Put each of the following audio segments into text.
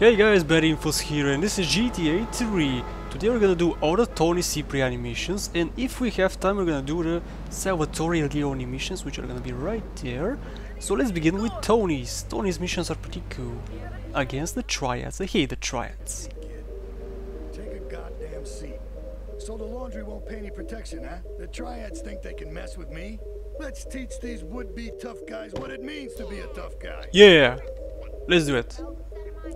Hey guys, Bad Infos here and this is GTA 3. Today we're gonna do all the Toni Cipriani missions and if we have time we're gonna do the Salvatore Leone missions which are gonna be right there. So let's begin with Toni's. Toni's missions are pretty cool. Against the Triads. I hate the Triads. Take a goddamn seat. So the laundry won't pay any protection, huh? The triads think they can mess with me? Let's teach these would-be tough guys what it means to be a tough guy. Yeah! Let's do it.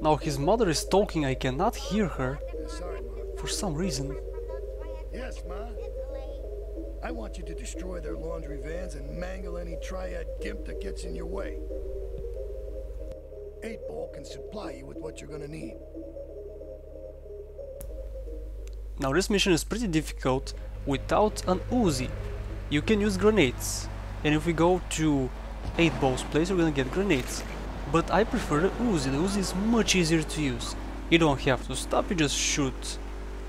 Now his mother is talking, I cannot hear her. Sorry, Ma. For some reason. Yes, Ma? I want you to destroy their laundry vans and mangle any triad gimp that gets in your way. Eight Ball can supply you with what you're gonna need. Now this mission is pretty difficult without an Uzi. You can use grenades. And if we go to 8 balls place we're gonna get grenades. But I prefer the Uzi, the Uzi is much easier to use. You don't have to stop, you just shoot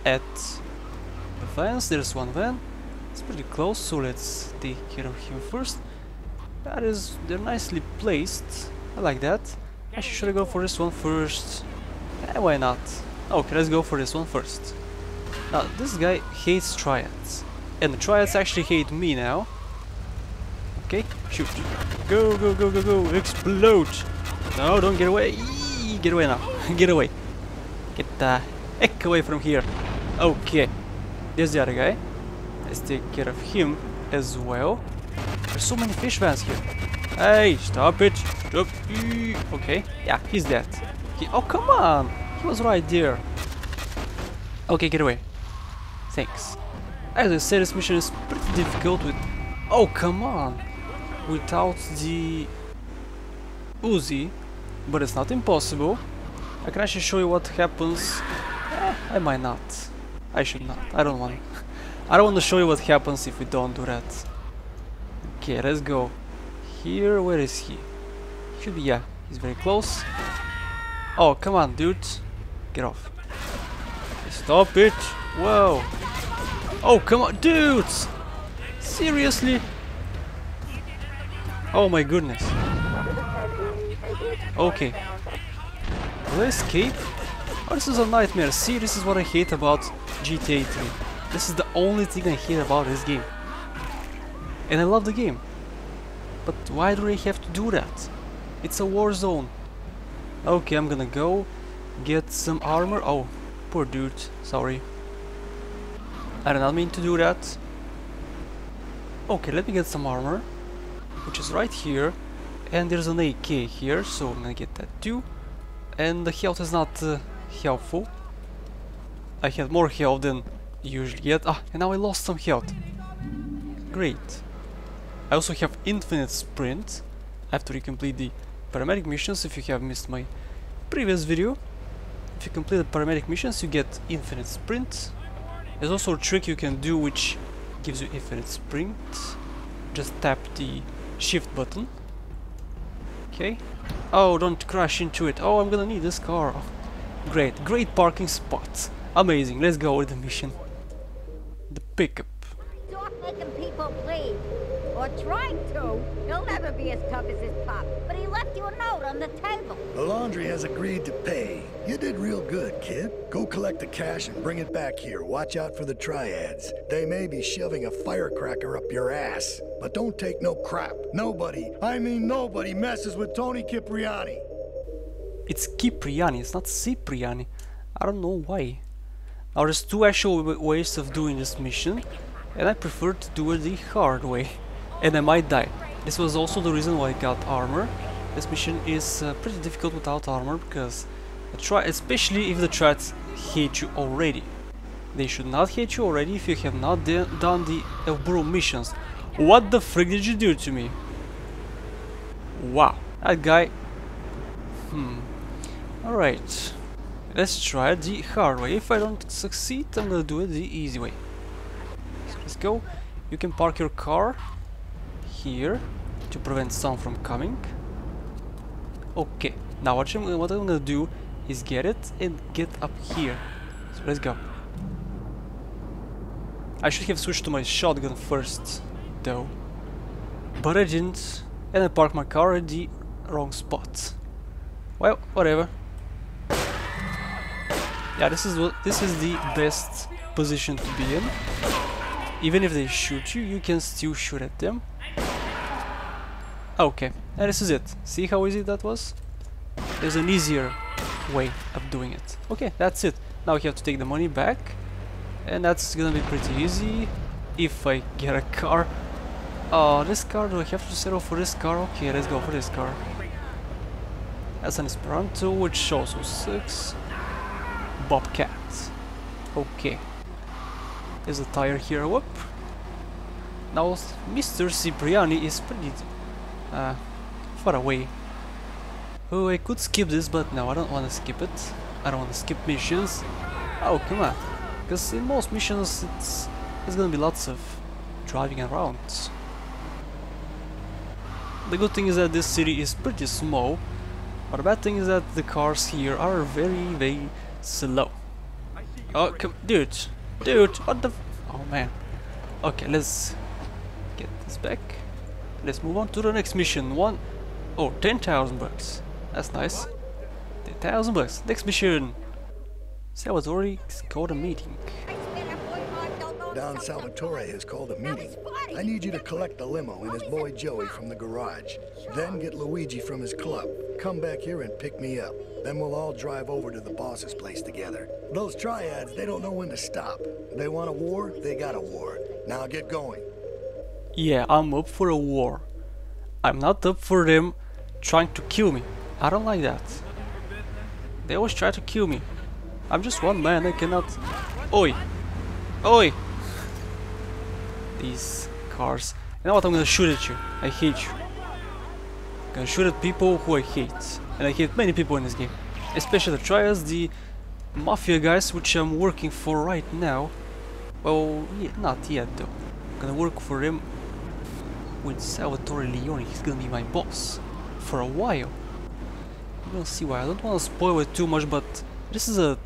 at the vans, there's one van. It's pretty close, so let's take care of him first. That is, they're nicely placed. I like that. Actually, should I go for this one first? Eh, why not? Okay, let's go for this one first. Now, this guy hates triads. And the triads actually hate me now. Okay, shoot. Go, go, go, go, go, explode! No, don't get away! Get away now, get away. Get the heck away from here. Okay, there's the other guy. Let's take care of him as well. There's so many fish vans here. Hey, stop it! Stop! Okay, yeah, he's dead. He, oh, come on! He was right there. Okay, get away. Thanks. As I said, this mission is pretty difficult with... Oh, come on! Without the... Uzi. But it's not impossible. I can actually show you what happens... Eh, I might not. I should not. I don't want... I don't want to show you what happens if we don't do that. Okay, let's go. Here, where is he? Should be, yeah. He's very close. Oh, come on, dude. Get off. Stop it! Whoa! Oh, come on, dudes! Seriously? Oh my goodness. Okay. I escape? Oh, this is a nightmare. See, this is what I hate about GTA 3. This is the only thing I hate about this game. And I love the game. But why do they have to do that? It's a war zone. Okay, I'm gonna go get some armor. Oh, poor dude. Sorry. I did not mean to do that. Okay, let me get some armor, which is right here. And there's an AK here, so I'm gonna get that too. And the health is not uh, helpful. I had more health than usually get. Ah, and now I lost some health. Great. I also have infinite sprint after you complete the paramedic missions if you have missed my previous video. If you complete the paramedic missions you get infinite sprint. There's also a trick you can do which gives you infinite sprint. Just tap the shift button. Okay. Oh, don't crash into it. Oh, I'm gonna need this car. Oh, great, great parking spot. Amazing, let's go with the mission. The pickup. Talk making people bleed. Or trying to. He'll never be as tough as his pop. But he left you a note on the table. The laundry has agreed to pay. You did real good, kid. Go collect the cash and bring it back here. Watch out for the triads. They may be shoving a firecracker up your ass. But don't take no crap. Nobody, I mean nobody, messes with Toni Cipriani. It's Cipriani, it's not Cipriani. I don't know why. Now there's two actual ways of doing this mission, and I prefer to do it the hard way. And I might die. This was also the reason why I got armor. This mission is uh, pretty difficult without armor because try, especially if the trats hate you already. They should not hate you already if you have not done the El Burro missions. What the frick did you do to me? Wow, that guy. Hmm. Alright. Let's try the hard way. If I don't succeed, I'm gonna do it the easy way. Let's go. You can park your car here to prevent someone from coming. Okay. Now what I'm, what I'm gonna do is get it and get up here. So let's go. I should have switched to my shotgun first, though. But I didn't, and I parked my car at the wrong spot. Well, whatever. Yeah, this is what this is the best position to be in. Even if they shoot you, you can still shoot at them. Okay, and this is it. See how easy that was? There's an easier way of doing it. Okay, that's it. Now you have to take the money back. And that's gonna be pretty easy. If I get a car. Oh, this car, do I have to settle for this car? Okay, let's go for this car. That's an Esperanto, which also sucks. Bobcat. Okay. There's a tire here, whoop. Now, Mr. Cipriani is pretty uh, far away. Oh, I could skip this, but no, I don't want to skip it. I don't want to skip missions. Oh, come on. Because in most missions, it's there's gonna be lots of driving around. The good thing is that this city is pretty small, but the bad thing is that the cars here are very, very slow. Oh, come, dude, dude, what the? oh man. Okay, let's get this back. Let's move on to the next mission. One, oh, 10,000 bucks. That's nice. 10,000 bucks. Next mission. Salvatore called a meeting. Don Salvatore has called a meeting. I need you to collect the limo and his boy Joey from the garage. Then get Luigi from his club. Come back here and pick me up. Then we'll all drive over to the boss's place together. Those triads, they don't know when to stop. They want a war, they got a war. Now get going. Yeah, I'm up for a war. I'm not up for them trying to kill me. I don't like that. They always try to kill me. I'm just one man, I cannot... Oi! Oi! These cars. You know what, I'm gonna shoot at you. I hate you. I'm gonna shoot at people who I hate. And I hate many people in this game. Especially the trials, the mafia guys, which I'm working for right now. Well, yeah, not yet though. I'm gonna work for him with Salvatore Leone. He's gonna be my boss for a while. We'll see why. I don't want to spoil it too much, but this is a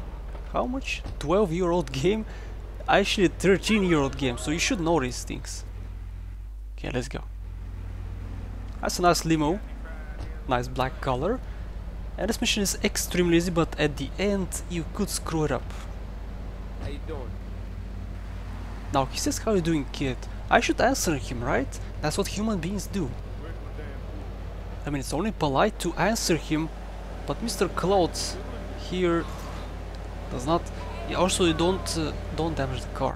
how much 12 year old game actually a 13 year old game so you should know these things okay let's go that's a nice limo nice black color and this mission is extremely easy but at the end you could screw it up How you doing? now he says how you doing kid I should answer him right? That's what human beings do. I mean it's only polite to answer him but Mr. Cloud here does not also you don't uh, don't damage the car.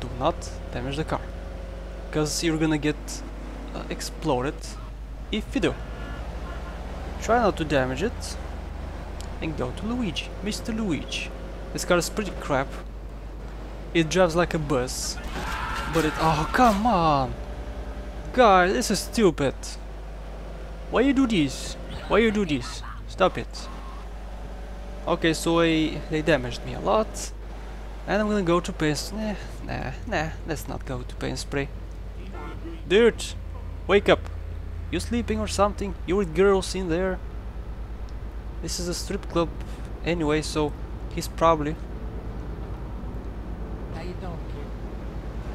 Do not damage the car. Because you're gonna get uh, exploded if you do. Try not to damage it and go to Luigi. Mr. Luigi this car is pretty crap. It drives like a bus but it oh come on guys this is stupid why you do this why you do this stop it Okay, so I, they damaged me a lot. And I'm gonna go to pain... Nah, nah, nah, let's not go to Pay 'n' Spray. Dude, wake up. You sleeping or something? You with girls in there? This is a strip club anyway, so he's probably...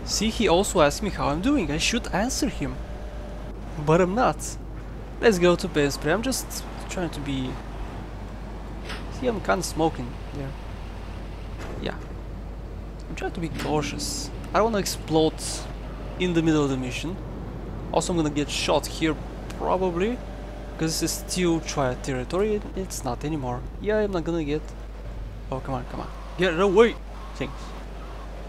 See, he also asked me how I'm doing. I should answer him. But I'm not. Let's go to spray. I'm just trying to be See, I'm kind of smoking there. Yeah. I'm trying to be cautious. I don't want to explode in the middle of the mission. Also, I'm gonna get shot here, probably. Because this is still triad territory. It's not anymore. Yeah, I'm not gonna get... Oh, come on, come on. Get away! Thanks.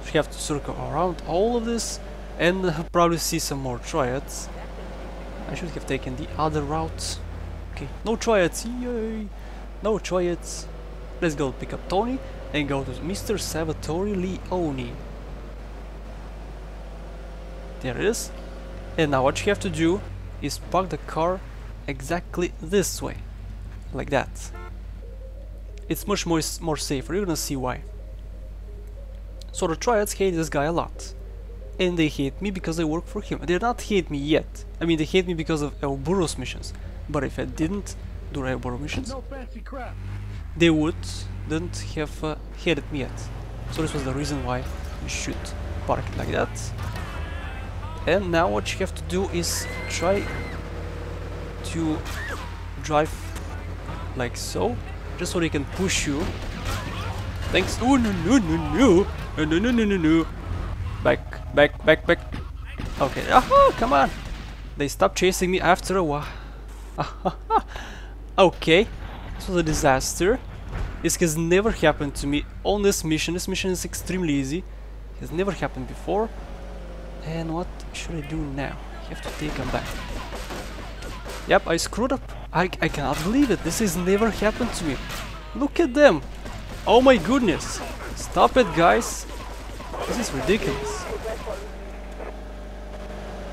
We have to circle around all of this and probably see some more triads. I should have taken the other route. Okay, no triads, yay! No triads. Let's go pick up Toni and go to Mr. Salvatore Leone. There it is. And now what you have to do is park the car exactly this way. Like that. It's much more, more safer, you're gonna see why. So the Triads hate this guy a lot. And they hate me because I work for him. They not hate me yet. I mean, they hate me because of El Burro's missions. But if I didn't do El Burro's missions, No they wouldn't have uh, hated me yet. So this was the reason why you should park it like that. And now what you have to do is try to drive like so, just so they can push you Thanks. Oh no no no no no no no no no. Back back back back. Okay. Oh come on. They stopped chasing me after a while. okay. This was a disaster. This has never happened to me on this mission. This mission is extremely easy. It has never happened before. And what should I do now? I have to take them back. Yep, I screwed up. I, I cannot believe it. This has never happened to me. Look at them. Oh my goodness. Stop it, guys. This is ridiculous.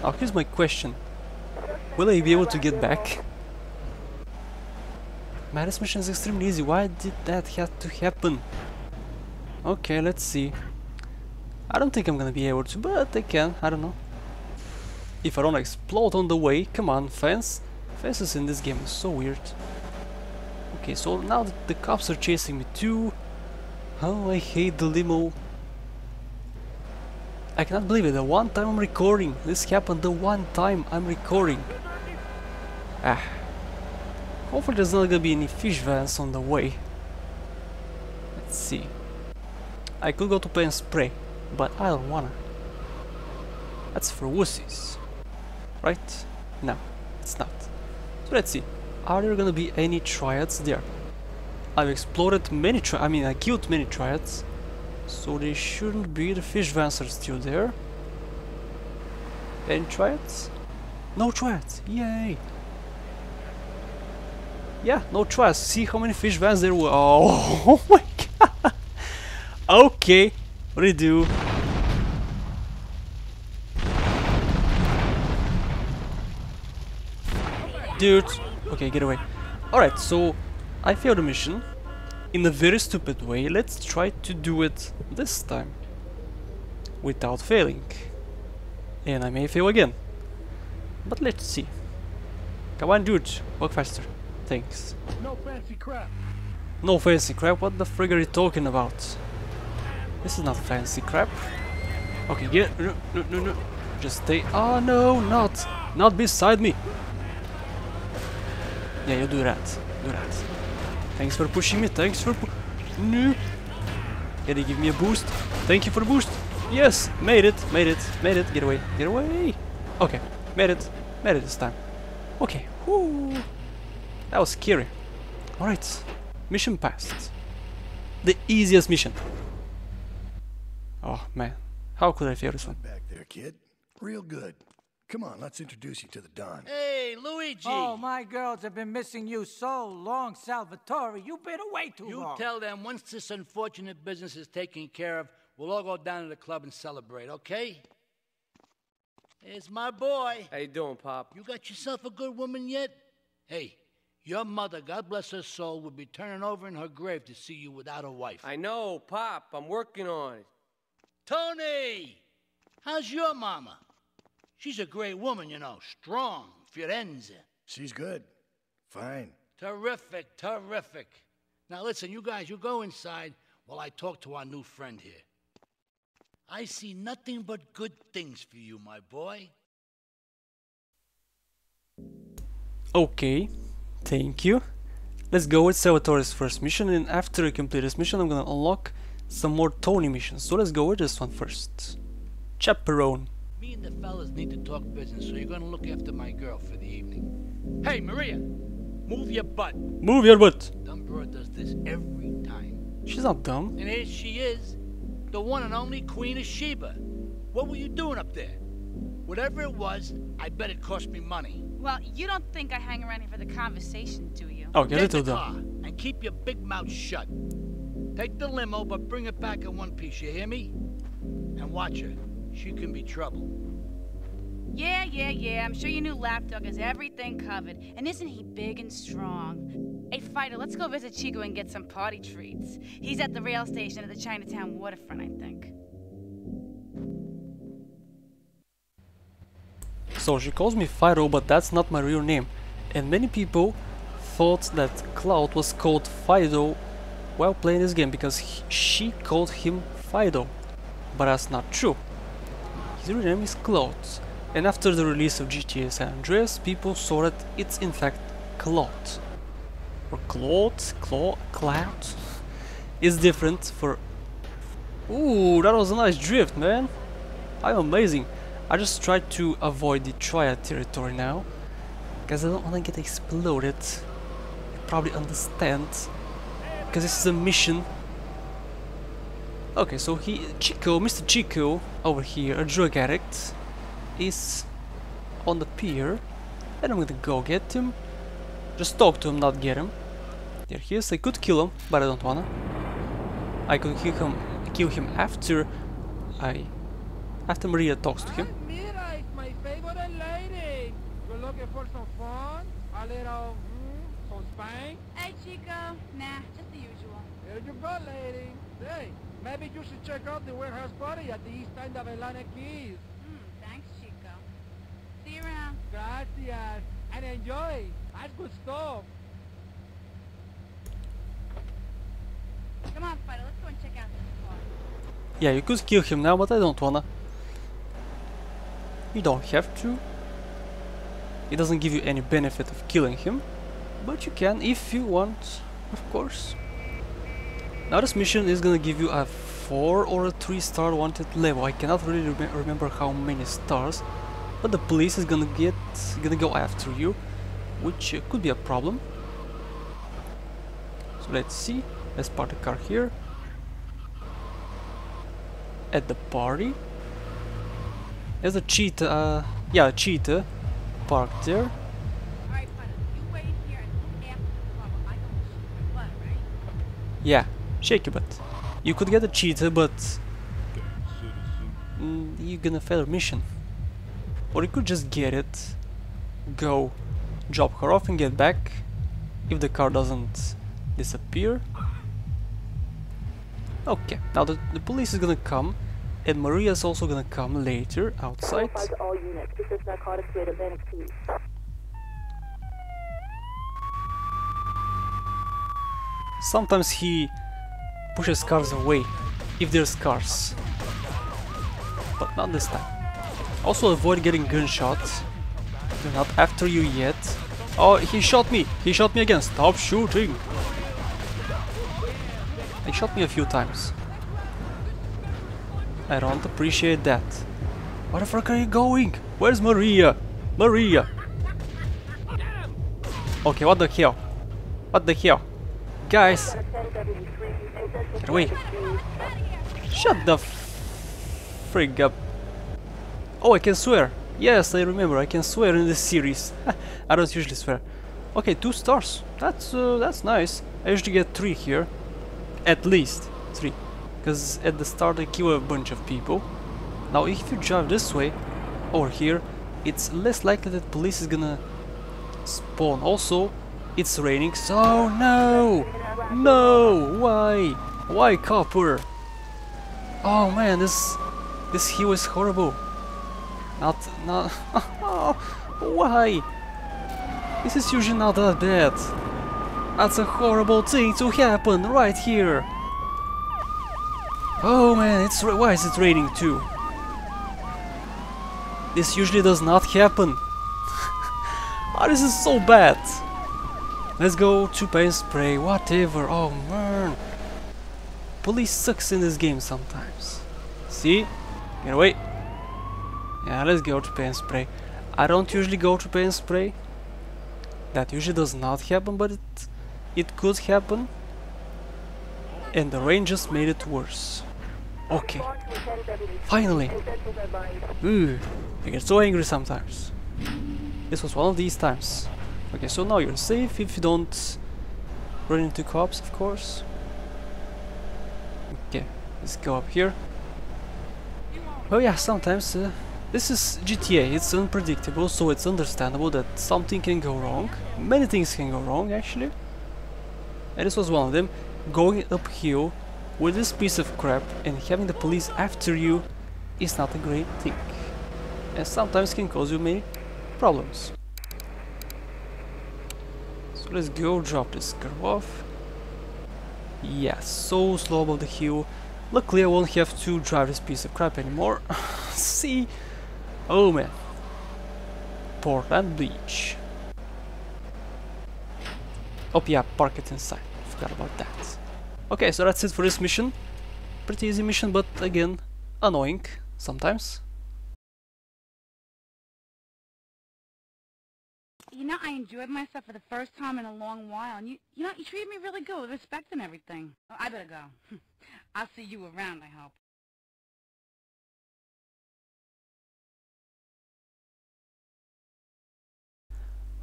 Now, here's my question. Will I be able to get back? Man, this mission is extremely easy. Why did that have to happen? Okay, let's see. I don't think I'm gonna be able to, but I can. I don't know. If I don't explode on the way, come on, fence. Fences in this game is so weird. Okay, so now the cops are chasing me too. Oh, I hate the limo. I cannot believe it, the one time I'm recording. This happened the one time I'm recording. Ah. Hopefully there's not gonna be any fish vans on the way. Let's see. I could go to and spray, but I don't wanna. That's for wussies. Right? No, it's not. So let's see. Are there gonna be any triads there? I've exploded many tri- I mean I killed many triads. So they shouldn't be the fish vans are still there. Any triads? No triads! Yay! Yeah, no triads. See how many fish vans there were. Oh, oh my god! Okay, redo. Dude! Okay, get away. Alright, so I failed the mission in a very stupid way. Let's try to do it this time without failing. And I may fail again. But let's see. Come on, dude, walk faster. Thanks. No fancy crap. No fancy crap, what the frig are you talking about? This is not fancy crap. Okay, get no, no, no, no. Just stay. Oh no, not, not beside me. Yeah, you do that. Do that. Thanks for pushing me. Thanks for pu No. Can you give me a boost? Thank you for the boost. Yes, made it, made it, made it. Get away, get away. Okay, made it, made it this time. Okay, whoo. That was scary. Alright, mission passed. The easiest mission. Oh man, how could I fail this one? Back there, kid. Real good. Come on, let's introduce you to the Don. Hey, Luigi! Oh, my girls have been missing you so long, Salvatore. You've been away too You long. You tell them once this unfortunate business is taken care of, we'll all go down to the club and celebrate, okay? It's my boy. How you doing, Pop? You got yourself a good woman yet? Hey, your mother, God bless her soul, would be turning over in her grave to see you without a wife. I know, Pop. I'm working on it. Toni! How's your mama? She's a great woman, you know, strong, Firenze. She's good. Fine. Terrific, terrific. Now listen, you guys, you go inside while I talk to our new friend here. I see nothing but good things for you, my boy. Okay, thank you. Let's go with Salvatore's first mission and after I complete this mission I'm gonna unlock some more Toni missions. So let's go with this one first. Chaperone. Me and the fellas need to talk business, so you're gonna look after my girl for the evening. Hey, Maria, move your butt. Move your butt! Dumb broad does this every time. She's not dumb. And here she is, the one and only Queen of Sheba. What were you doing up there? Whatever it was, I bet it cost me money. Well, you don't think I hang around here for the conversation, do you? Okay, Get little in the dumb. car and keep your big mouth shut. Take the limo, but bring it back in one piece, you hear me? And watch her. She can be trouble. Yeah, yeah, yeah. I'm sure your new lapdog has everything covered. And isn't he big and strong? Hey, Fido, let's go visit Chico and get some party treats. He's at the rail station at the Chinatown waterfront, I think. So she calls me Fido, but that's not my real name. And many people thought that Cloud was called Fido while playing this game because he, she called him Fido. But that's not true. His real name is Cloud. And after the release of GTA San Andreas, people saw that it's in fact Cloud. Or Claude? Clo Cloud? is different for... Ooh, that was a nice drift, man. I'm amazing. I just tried to avoid the triad territory now. Because I don't want to get exploded. You probably understand. Because this is a mission. Okay, so he... Chico, Mr. Chico, over here, a drug addict, is on the pier. And I'm gonna go get him. Just talk to him, not get him. There he is. I could kill him, but I don't wanna. I could kill him, kill him after I, after Maria talks to him. Mira, it's my favorite lady. You're looking for some fun? A little, mm, some spank? Hey, Chico. Nah, just the usual. Here you go, lady. Hey, maybe you should check out the warehouse party at the east end of Atlantic Quays. Hmm, thanks, Chico. See you around. Gracias. And enjoy. That's good stuff. Come on, Fido, let's go and check out this car. Yeah, you could kill him now, but I don't wanna. You don't have to. It doesn't give you any benefit of killing him, but you can if you want, of course. Now this mission is gonna give you a 4 or a 3 star wanted level. I cannot really rem remember how many stars, but the police is gonna get gonna go after you, which uh, could be a problem. So let's see. Let's park the car here. At the party. There's a cheetah, uh, yeah, a cheetah parked there. Alright, Fido, you wait here and look after the car while I go and shoot my butt, right? Yeah, shake your butt. You could get a cheetah, but mm, you're gonna fail your mission. Or you could just get it, go, drop her off and get back. If the car doesn't disappear. Okay, now the, the police is gonna come, and Maria is also gonna come later outside. Notify to all units. This is narcotics rate Atlantic Quays. Sometimes he pushes cars away, if there's cars. But not this time. Also avoid getting gunshots. They're not after you yet. Oh, he shot me! He shot me again! Stop shooting! He shot me a few times. I don't appreciate that. Where the fuck are you going? Where's Maria? Maria! Okay, what the hell? What the hell? Guys! Away! Shut the frig up! Oh, I can swear! Yes, I remember, I can swear in this series. I don't usually swear. Okay, two stars. That's uh, that's nice. I usually get three here. At least three. Because at the start I kill a bunch of people. Now if you drive this way, over here, it's less likely that police is gonna spawn. Also, it's raining, so no! No! Why? Why copper? Oh man, this this hill is horrible. Not not why? This is usually not that bad. That's a horrible thing to happen right here. Oh man, it's why is it raining too? This usually does not happen. oh, this is so bad. Let's go to Pay 'n' Spray, whatever. Oh man. Police sucks in this game sometimes. See? Get away. Yeah, let's go to Pay 'n' Spray. I don't usually go to Pay 'n' Spray. That usually does not happen, but it it could happen. And the rain just made it worse. Okay. Finally. Ooh, I get so angry sometimes. This was one of these times. Okay, so now you're safe if you don't run into cops, of course. Okay, let's go up here. Oh yeah, sometimes uh, this is GTA, it's unpredictable, so it's understandable that something can go wrong. Many things can go wrong, actually. And this was one of them. Going uphill with this piece of crap and having the police after you is not a great thing. And sometimes can cause you many problems. So let's go drop this car off. Yeah, so slow about the hill. Luckily I won't have to drive this piece of crap anymore. See? Oh man. Portland Beach. Oh yeah, park it inside. Forgot about that. Okay, so that's it for this mission. Pretty easy mission, but again, annoying sometimes. Know, I enjoyed myself for the first time in a long while, and you, you know, you treated me really good with respect and everything. Oh, I better go. I'll see you around, I hope.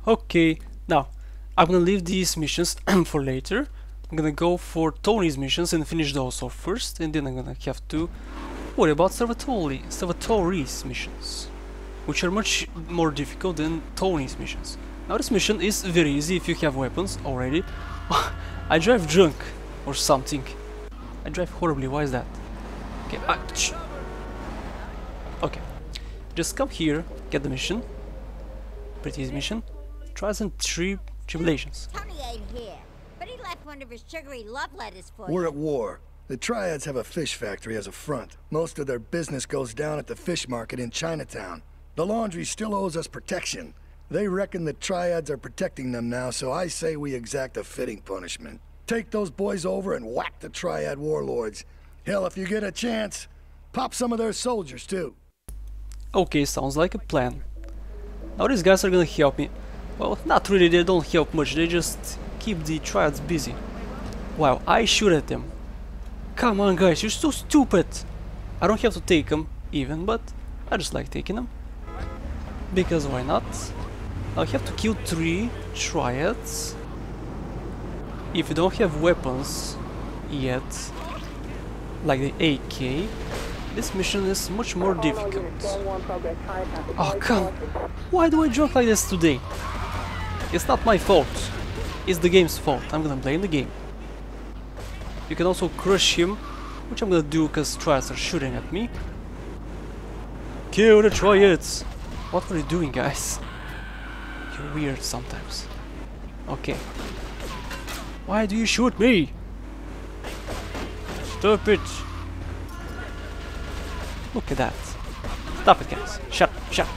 Okay, now, I'm gonna leave these missions for later. I'm gonna go for Toni's missions and finish those off first, and then I'm gonna have to worry about Salvatore, Salvatore's missions, which are much more difficult than Toni's missions. Now this mission is very easy if you have weapons already. I drive drunk or something. I drive horribly, why is that? Okay, ah, I, okay. Just come here, get the mission. Pretty easy mission. Trials and tri tribulations. Toni ain't here, but he left one of his sugary love letters for We're you. at war. The Triads have a fish factory as a front. Most of their business goes down at the fish market in Chinatown. The laundry still owes us protection. They reckon the Triads are protecting them now, so I say we exact a fitting punishment. Take those boys over and whack the Triad warlords. Hell, if you get a chance, pop some of their soldiers too. Okay, sounds like a plan. Now these guys are gonna help me. Well, not really, they don't help much, they just keep the triads busy. Wow, I shoot at them. Come on guys, you're so stupid! I don't have to take them, even, but I just like taking them. Because why not? I have to kill three triads. If you don't have weapons yet, like the AK, this mission is much more difficult. Oh come! Why do I joke like this today? It's not my fault. It's the game's fault. I'm gonna blame the game. You can also crush him, which I'm gonna do because triads are shooting at me. Kill the triads! What are you doing, guys? You're weird sometimes. Okay. Why do you shoot me? Stop it! Look at that. Stop it, guys. Shut up, shut up.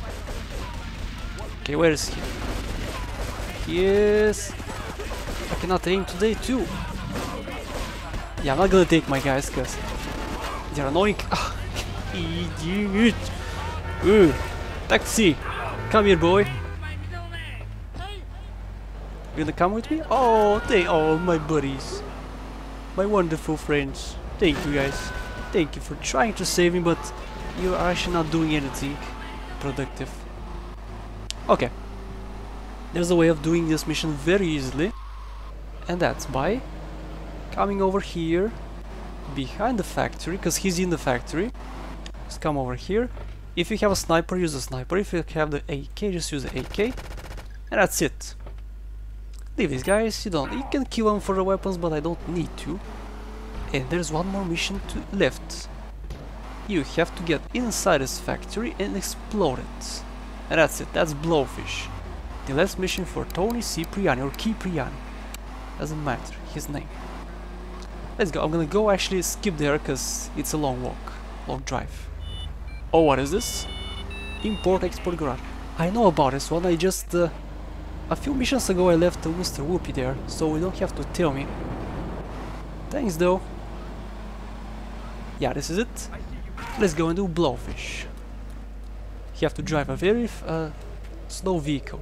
Okay, where is he? Yes. I cannot aim today too. Yeah, I'm not gonna take my guys because they're annoying. Idiot. Ooh, taxi. Come here, boy. You gonna come with me? Oh, they all my buddies. My wonderful friends. Thank you guys. Thank you for trying to save me, but you are actually not doing anything productive. Okay. There's a way of doing this mission very easily. And that's by coming over here behind the factory, because he's in the factory. Just come over here. If you have a sniper, use a sniper. If you have the AK, just use the AK. And that's it. Leave these guys, you don't you can kill them for the weapons, but I don't need to. And there's one more mission to left. You have to get inside this factory and explode it. And that's it, that's Blowfish. The last mission for Toni Cipriani or Cipriani. Doesn't matter, his name. Let's go, I'm gonna go actually skip there because it's a long walk, long drive. Oh, what is this? Import Export Garage. I know about this one, I just... Uh, a few missions ago I left the Mr. Whoopee there, so you don't have to tell me. Thanks though. Yeah, this is it. Let's go and do Blowfish. You have to drive a very uh, slow vehicle.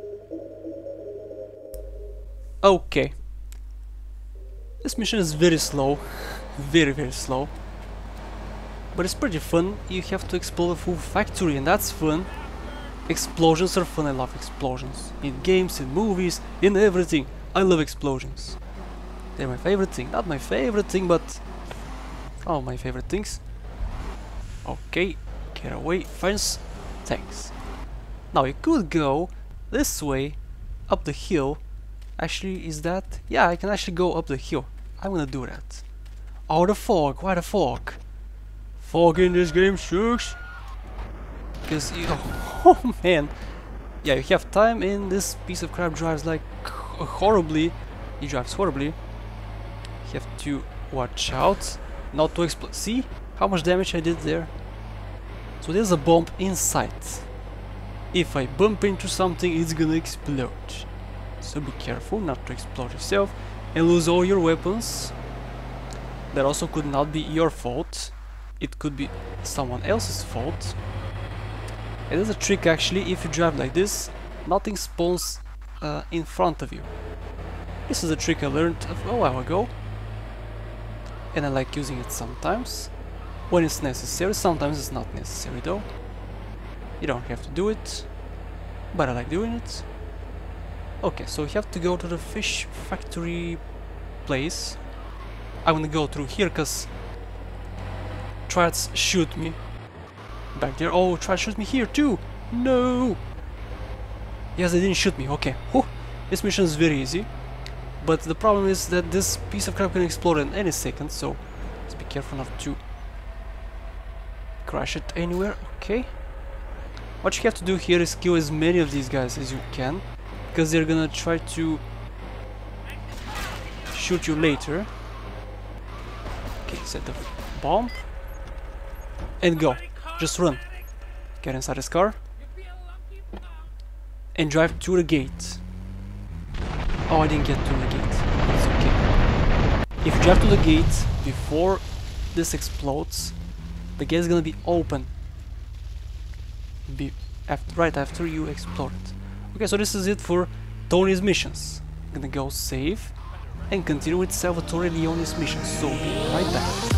Okay. This mission is very slow. Very, very slow. But it's pretty fun. You have to explore a full factory and that's fun. Explosions are fun. I love explosions. In games, in movies, in everything. I love explosions. They're my favorite thing. Not my favorite thing, but... Oh, my favorite things. Okay. Get away. Fence. Thanks. Now you could go this way, up the hill, Actually, is that... Yeah, I can actually go up the hill. I'm gonna do that. Oh, the fog. Why the fog? Fog in this game sucks. Because you... Oh, man. Yeah, you have time in this piece of crap drives like horribly. He drives horribly. You have to watch out not to explode. See how much damage I did there? So there's a bomb inside. If I bump into something, it's gonna explode. So be careful not to explode yourself and lose all your weapons. That also could not be your fault. It could be someone else's fault. And there's a trick actually, if you drive like this, nothing spawns uh, in front of you. This is a trick I learned a while ago. And I like using it sometimes. When it's necessary, sometimes it's not necessary though. You don't have to do it, but I like doing it. Okay, so we have to go to the fish factory place. I'm gonna go through here because Triads shoot me back there. Oh, try to shoot me here too. No. Yes, they didn't shoot me. Okay. Whew. This mission is very easy. But the problem is that this piece of crap can explode in any second, so let's be careful not to crash it anywhere. Okay. What you have to do here is kill as many of these guys as you can, because they're gonna try to shoot you later. Okay, set the bomb and go. Just run. Get inside this car and drive to the gate. Oh, I didn't get to the gate. It's okay. If you drive to the gate before this explodes, the gate is gonna be open. Be after, right after you explode it. Okay, so this is it for Toni's missions. I'm gonna go save and continue with Salvatore Leone's mission. So be right back.